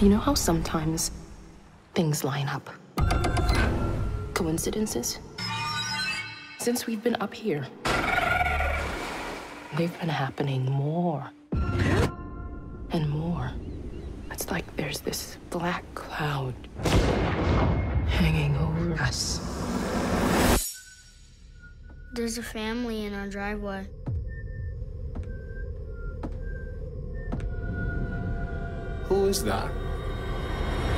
You know how sometimes things line up? Coincidences? Since we've been up here, they've been happening more and more. It's like there's this black cloud hanging over us. There's a family in our driveway. Who is that?